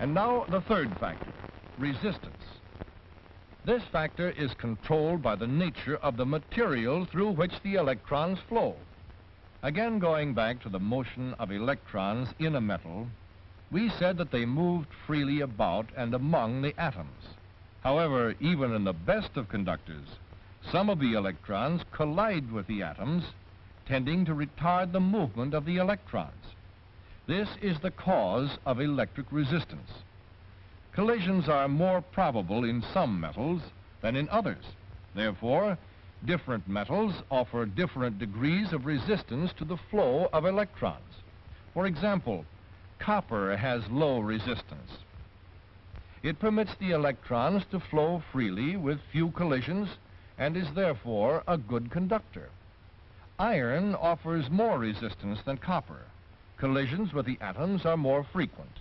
And now the third factor, resistance. This factor is controlled by the nature of the material through which the electrons flow. Again, going back to the motion of electrons in a metal, we said that they moved freely about and among the atoms. However, even in the best of conductors, some of the electrons collide with the atoms, tending to retard the movement of the electrons. This is the cause of electric resistance. Collisions are more probable in some metals than in others. Therefore, different metals offer different degrees of resistance to the flow of electrons. For example, copper has low resistance. It permits the electrons to flow freely with few collisions and is therefore a good conductor. Iron offers more resistance than copper. Collisions with the atoms are more frequent.